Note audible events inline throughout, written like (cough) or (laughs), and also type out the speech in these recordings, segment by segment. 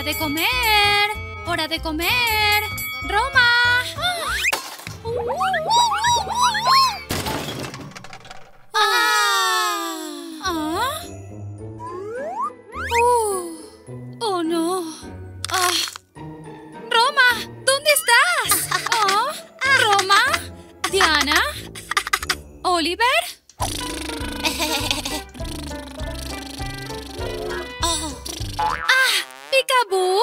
¡Hora de comer! ¡Hora de comer! ¡Roma! Ah. ¿Picaboo?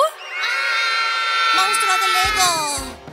¡Monstruo de Lego!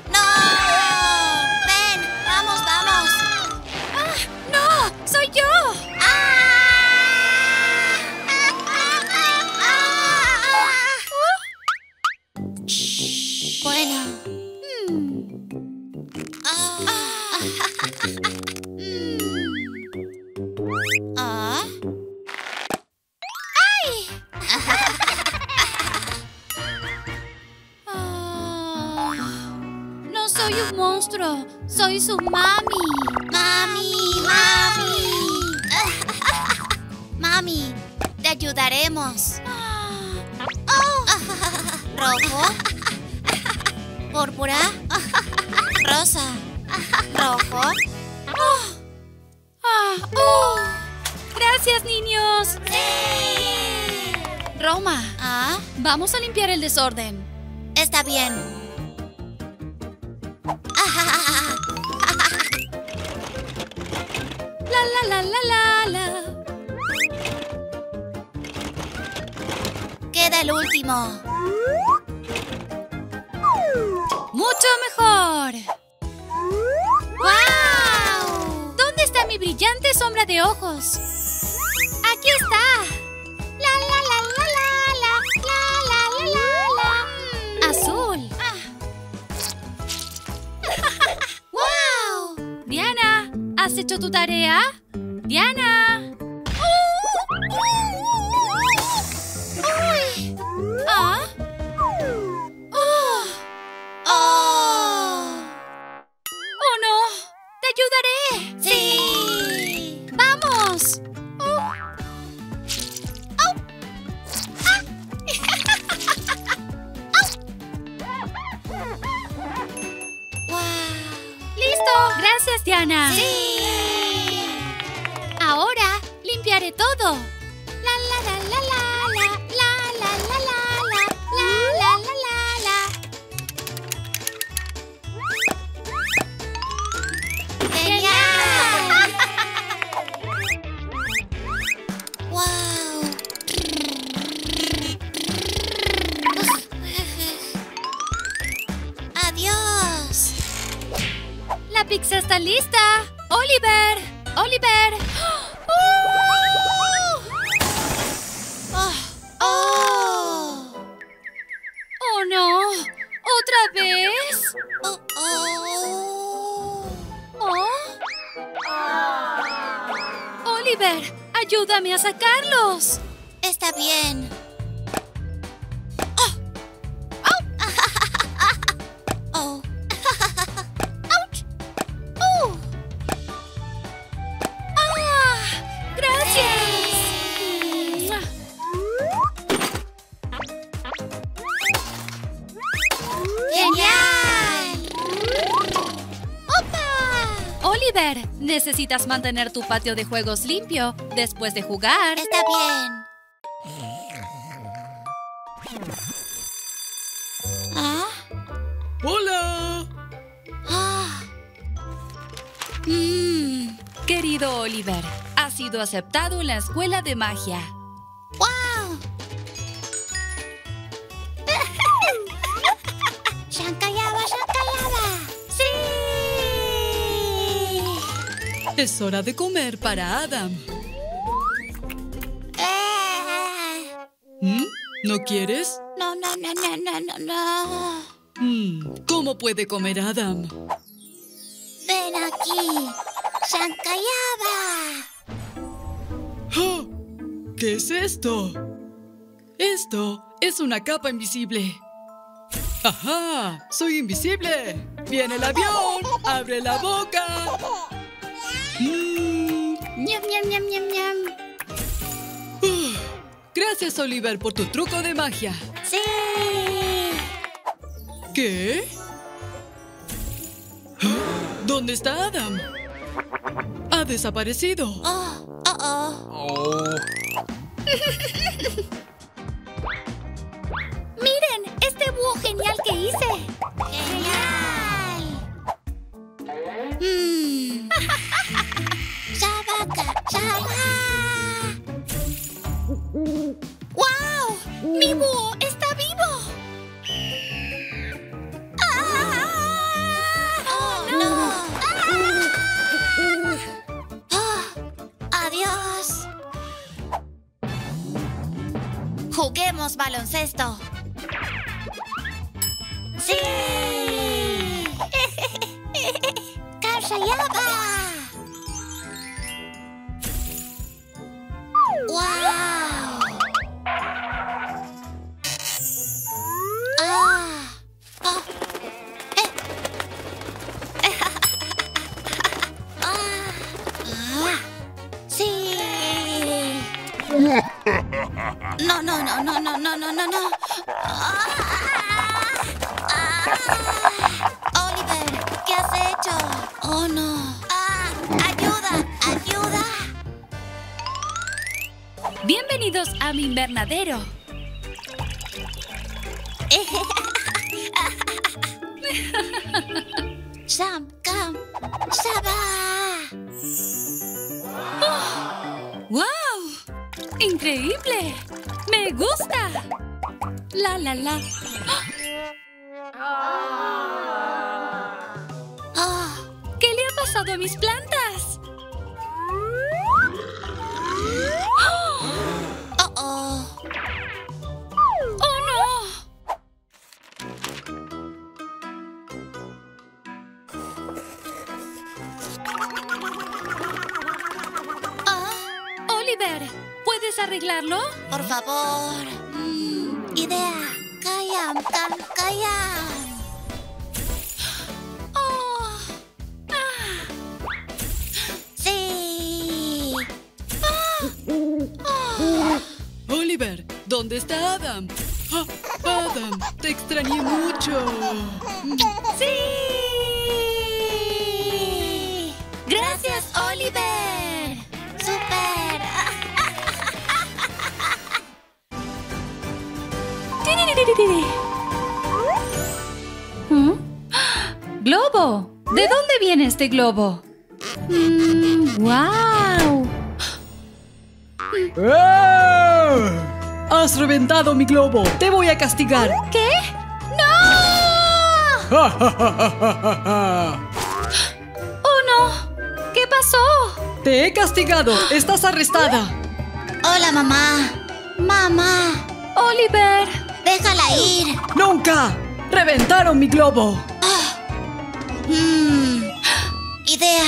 Púrpura. (laughs) Rosa. Rojo. Ah, uh. Gracias, niños. Roma, Ah, vamos a limpiar el desorden. está bien. (laughs) La la la la la la. Queda el último. Mejor. ¡Wow! ¿Dónde está mi brillante sombra de ojos? Aquí está. La la la la la la la la la la. Azul. (laughs) ¡Wow! Diana, ¿has hecho tu tarea? Diana. Pizza está lista. Oliver. Oliver. Oliver, necesitas mantener tu patio de juegos limpio después de jugar. Está bien. ¿Ah? ¡Hola! ¡Ah! Mm, querido Oliver, has sido aceptado en la escuela de magia. Es hora de comer para Adam. ¿Mm? ¿No quieres? No, no, no, no, no, no, no. Mm, ¿Cómo puede comer Adam? Ven aquí. Shankayaba. ¡Ah! ¿Qué es esto? Esto es una capa invisible. ¡Ajá! ¡Soy invisible! ¡Viene el avión! ¡Abre la boca! Mm. Ñam, ñam, ñam, ñam, ñam. Gracias, Oliver, por tu truco de magia. ¡Sí! ¿Qué? ¿Dónde está Adam? Ha desaparecido. Oh, oh, oh. (laughs) ¡Mi búho está vivo! ¡Oh, no! ¡Ah! ¡Adiós! Juguemos baloncesto. Bienvenidos a mi invernadero. (laughs) ¡Cam! ¡Wow! (gasps) ¡Increíble! ¡Me gusta! La, la, la. (gasps) ¡Ah! ¿Qué le ha pasado a mis plantas? Oliver, ¿puedes arreglarlo? Por favor. Mm, idea. Kayam, cam, kayam. ¡Oh! Ah, Sí. Oliver, ¿dónde está Adam? Ah, Adam, te extrañé mucho. Sí. Gracias, Oliver. ¿Mm? ¡Globo! ¿De dónde viene este globo? Mm, ¡Wow! ¡Ah! ¡Has reventado mi globo! ¡Te voy a castigar! ¿Qué? ¡No! (laughs) ¡Oh, no! ¿Qué pasó? ¡Te he castigado! ¡Estás arrestada! Hola, mamá. Mamá. Oliver. Déjala ir. ¡Nunca! ¡Reventaron mi globo! Mm, Idea.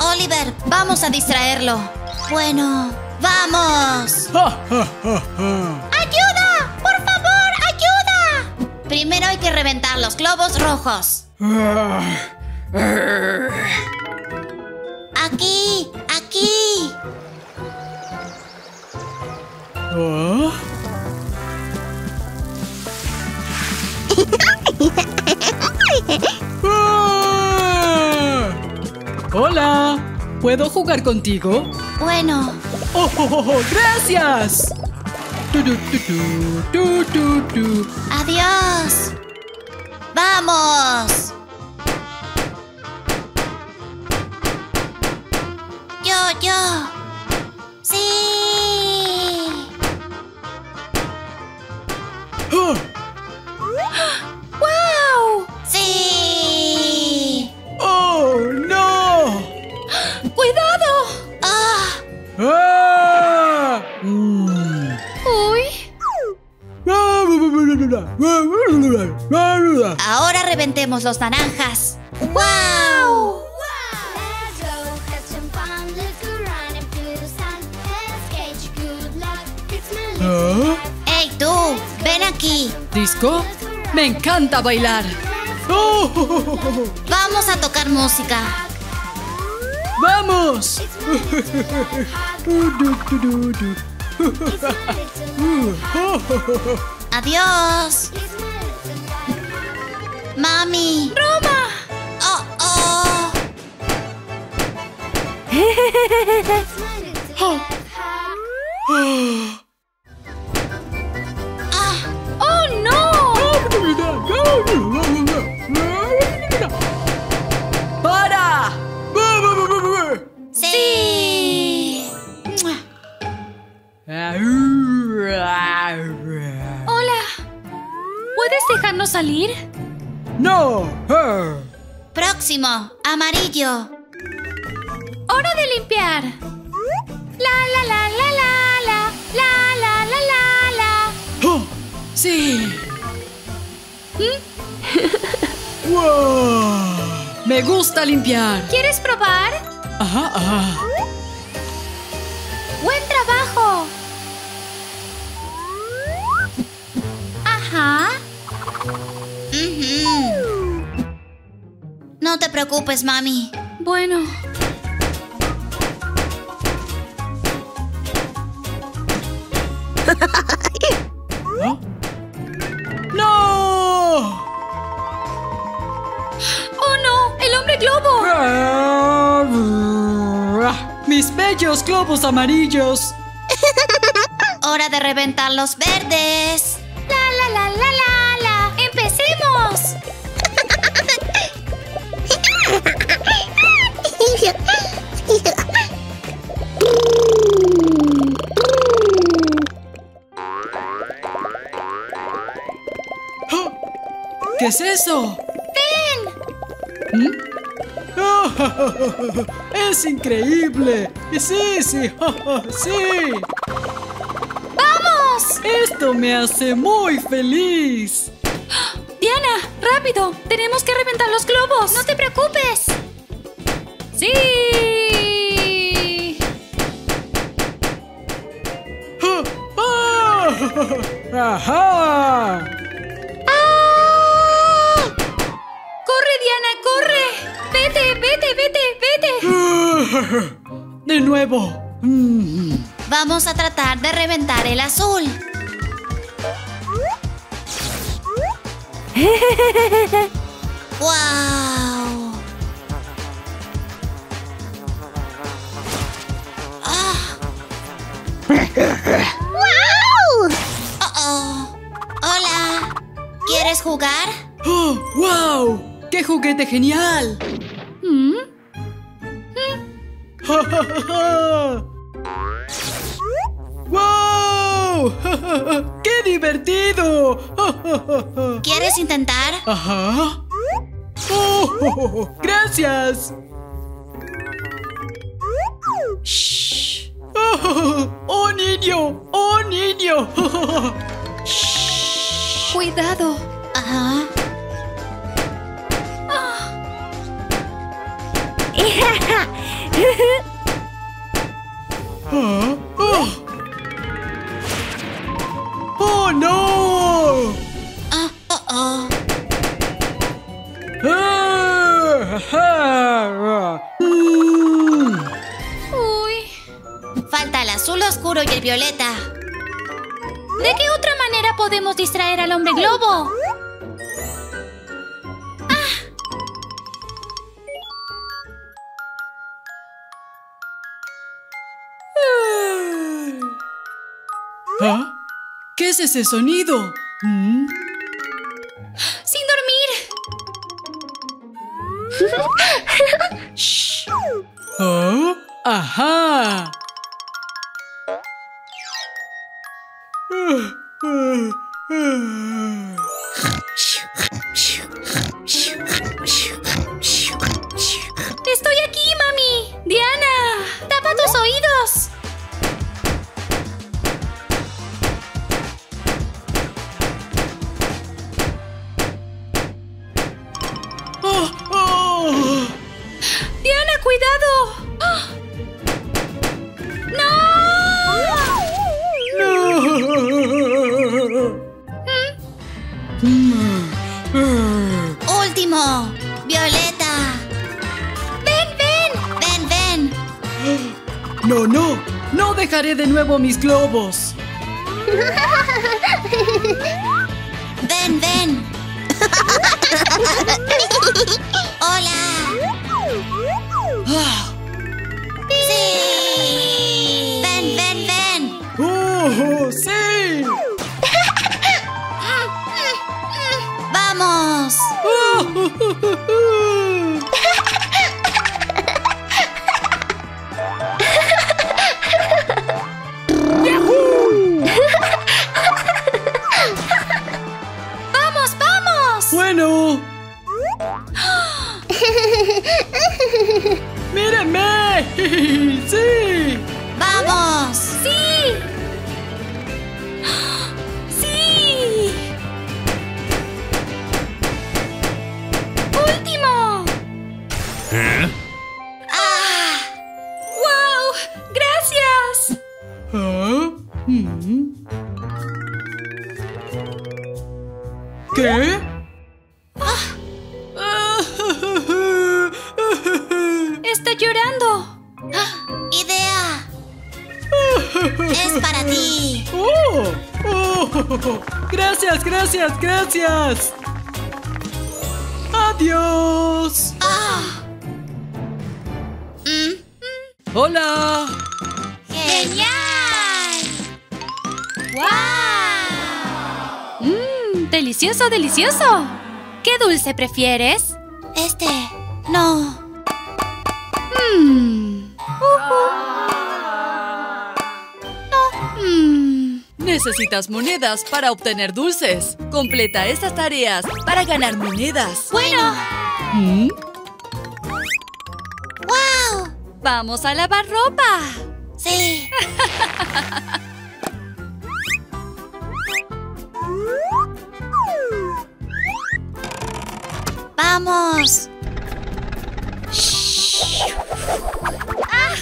Oliver, vamos a distraerlo. Bueno, vamos. (laughs) ¡Ayuda! ¡Por favor, ayuda! Primero hay que reventar los globos rojos. Aquí, aquí. ¿Ah? ¡Ah! (laughs) Hola, ¿puedo jugar contigo? Bueno, ¡Oh, oh, oh, oh! gracias Tu, tu, tu, tu, tu, tu, tu. adiós. ¡Vamos! Ahora reventemos los naranjas. ¡Wow! ¿Ah? ¡Ey tú! ¡Ven aquí! ¿Disco? ¡Me encanta bailar! ¡Vamos a tocar música! ¡Vamos! Adiós. Mami. Roma. Oh, oh. oh. Ah. oh no. Dejarnos salir? ¡No! Próximo. Amarillo. Hora de limpiar. La la la la la la la la la la la. ¡Oh! ¡Sí! (laughs) ¡Wow! Me gusta limpiar. ¿Quieres probar? Ajá, ajá. Buen trabajo. Ajá. No te preocupes, mami. Bueno. ¿No? (laughs) ¡No! ¡Oh no! ¡El hombre globo! Mis bellos globos amarillos. (laughs) Hora de reventar los verdes. Es eso? ¡Ven! ¿Mm? (laughs) ¡Es increíble! ¡Sí, sí! (laughs) ¡Sí! ¡Vamos! Esto me hace muy feliz. Diana, rápido. Tenemos que reventar los globos. No te preocupes. Sí. (laughs) ¡Ah! ¡Vete, vete! (laughs) De nuevo. Vamos a tratar de reventar el azul. (laughs) ¡Wow! Ah. ¡Oh, oh! Hola. ¿Quieres jugar? (gasps) ¡Oh, wow! ¡Qué juguete genial! ¿Mm? (laughs) ¡Wow! (laughs) ¡Qué divertido! (laughs) ¿Quieres intentar? Ajá. Oh, gracias. Shh. Oh, oh, niño, oh niño. Cuidado. Ajá. Ah, oh. Oh, no. Ah, oh, oh. Uy. Falta el azul oscuro y el violeta. ¿De qué otra manera podemos distraer al hombre globo? ¿Ah? ¿Qué es ese sonido? ¿Mm? ¡Sin dormir! (laughs) ¿Ah? ¡Ajá! Ah. Último. Violeta. Ven, ven. Ven, ven. No, no. No dejaré de nuevo mis globos. (laughs) (laughs) Easy! ¡Delicioso, delicioso! ¿Qué dulce prefieres? Este. No. Mmm. Mmm. Necesitas monedas para obtener dulces. Completa estas tareas para ganar monedas. Bueno, ¿Mm? ¡Wow! vamos a lavar ropa. Sí. (laughs) Vamos. Ah.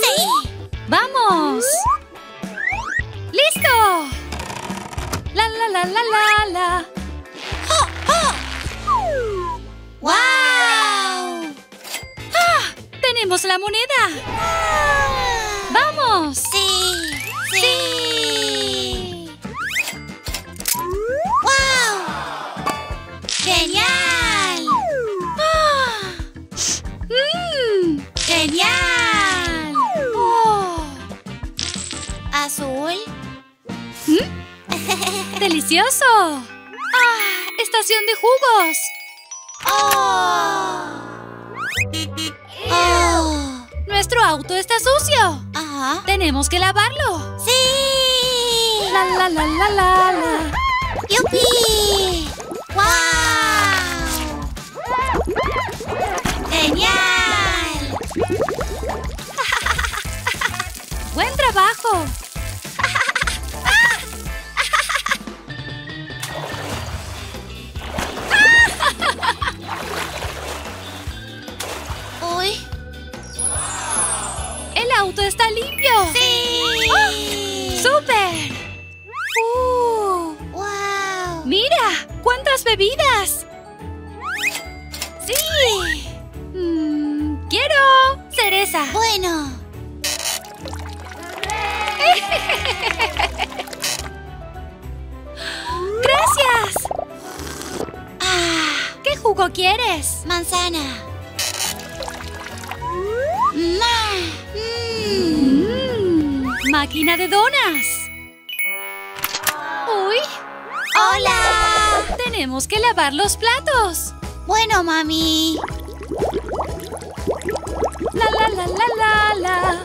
Sí. ¡Vamos! ¡Listo! La la la la la la. ¡Wow! ¡Tenemos la moneda! ¡Vamos! ¡Delicioso! ¡Ah! ¡Estación de jugos! ¡Oh! ¡Oh! ¡Nuestro auto está sucio! ¡Ajá! ¡Tenemos que lavarlo! ¡Sí! ¡La la la la la la! ¡Yupi! ¡Máquina de donas! ¡Uy! ¡Hola! ¡Tenemos que lavar los platos! Bueno, mami. ¡La, la, la, la, la, la!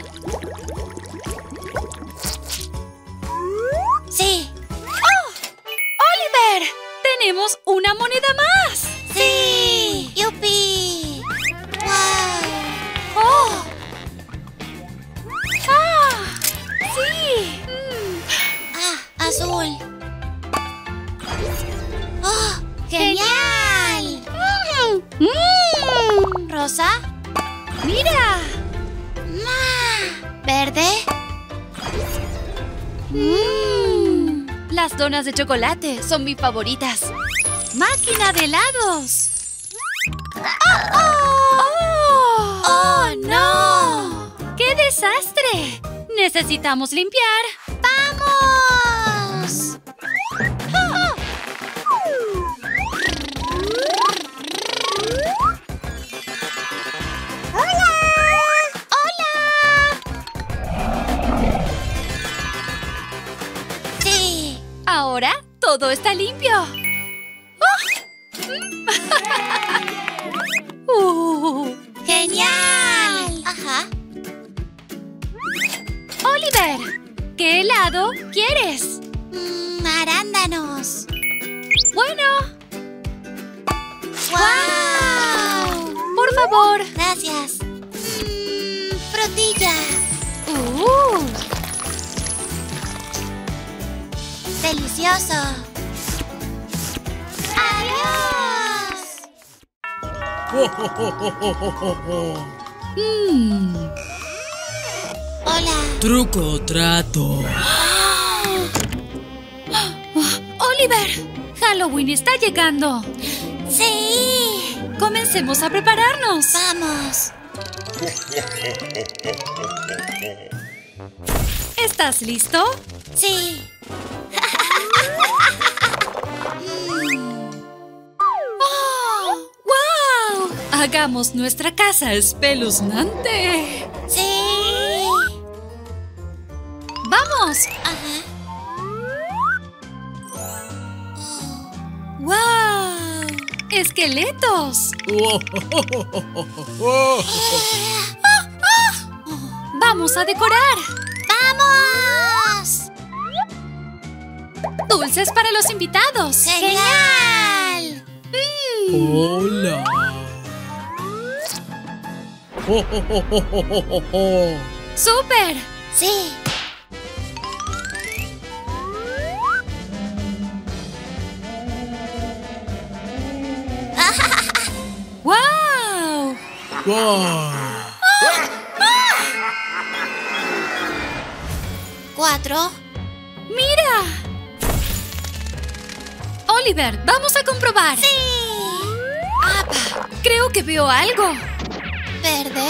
Sí. ¡Oliver! ¡Tenemos una moneda más! ¡Mira! ¿Verde? Mm. Las donas de chocolate son mis favoritas. ¡Máquina de helados! ¡Oh! ¡Oh, no! ¡Qué desastre! Necesitamos limpiar. Todo está limpio. ¡Oh! (laughs) ¡Genial! Ajá. Oliver, ¿qué helado quieres? Mm, arándanos. Bueno, ¡Wow! por favor. Gracias. Mm, frutilla. Uh, Delicioso. ¡Adiós! mm. Hola. Truco o trato. (gasps) Oliver, Halloween está llegando. Sí. Comencemos a prepararnos. Vamos. (laughs) ¿Estás listo? Sí. Hagamos nuestra casa espeluznante. Sí. ¡Vamos! Ajá. ¡Wow! ¡Esqueletos! ¡Vamos a decorar! ¡Vamos! ¡Dulces para los invitados! ¡Genial! Hola. ¡Súper! Sí. ¡Wow! Wow. Cuatro. ¡Mira! Oliver, vamos a comprobar. Sí. ¡Apa! Creo que veo algo. Verde.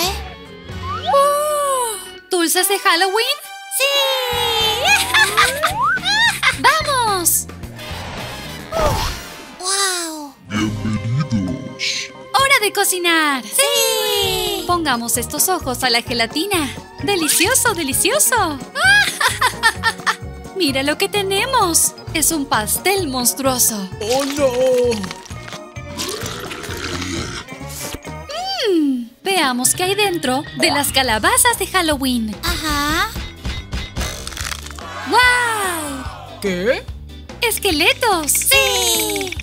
¡Oh! ¿Dulces de Halloween? Sí. (laughs) ¡Vamos! ¡Wow! ¡Hora de cocinar! Sí. Pongamos estos ojos a la gelatina. ¡Delicioso, delicioso! (laughs) ¡Mira lo que tenemos! Es un pastel monstruoso. Oh no. Veamos qué hay dentro de las calabazas de Halloween. Ajá. ¡Wow! ¿Qué? ¡Esqueletos! Sí.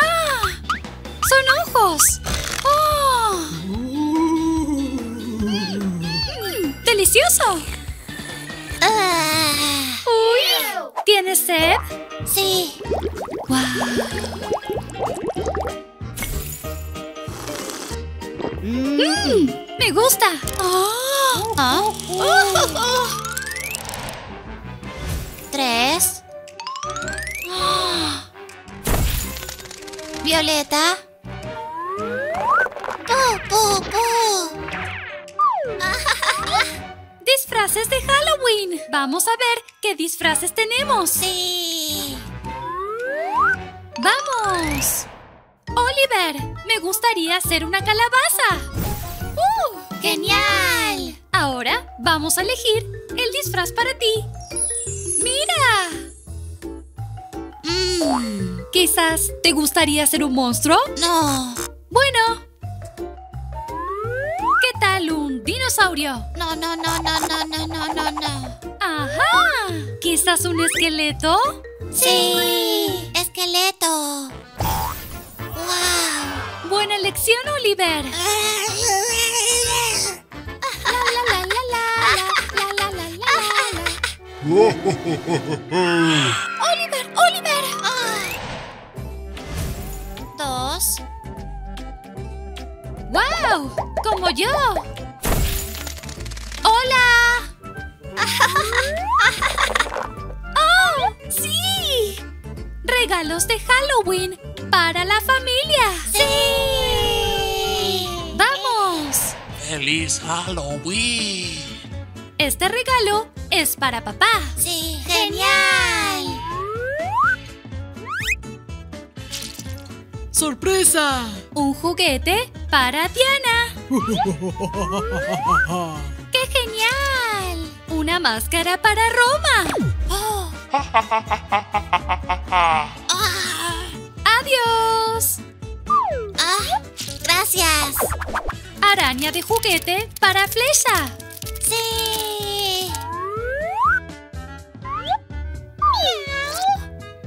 ¡Ah! ¡Son ojos! ¡Oh! Mm, ¡Delicioso! Ah, ¡Uy! ¿Tienes sed? sí. Mm, ¡Me gusta! ¡Oh! Ah. Tres. Violeta. ¡Pu, pu, pu! ¡Disfraces de Halloween! Vamos a ver qué disfraces tenemos. Sí. ¡Vamos! Oliver, me gustaría hacer una calabaza. ¡Uh! ¡Genial! Ahora vamos a elegir el disfraz para ti. ¡Mira! Mm, Quizás te gustaría ser un monstruo. no. Bueno. ¿Qué tal un dinosaurio? No, no, no, no, no, no, no, no, no. ¡Ajá! ¿Quizás un esqueleto? Sí. Esqueleto buena elección, Oliver. Oliver, Oliver. Dos. ¡Wow! ¡Como yo! ¡Hola! (laughs) ¡Oh! ¡Sí! ¡Regalos de Halloween! Para la familia. ¡Sí! ¡Vamos! ¡Feliz Halloween! Este regalo es para papá. ¡Sí! ¡Genial! ¡Sorpresa! Un juguete para Diana. (laughs) ¡Qué genial! Una máscara para Roma. (laughs) Oh. Ah, ah, gracias. Araña de juguete para Flecha. ¡Sí! Miau.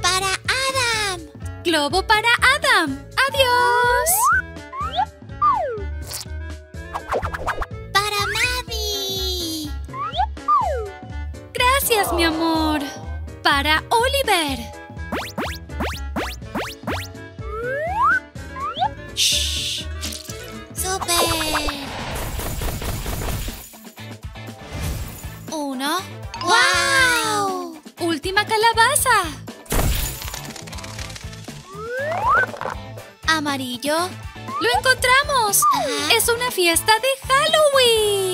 Para Adam. Globo para Adam. ¡Adiós! Para Maddie. Gracias, mi amor. Para Oliver. Amarillo. ¡Lo encontramos! ¡Es una fiesta de Halloween!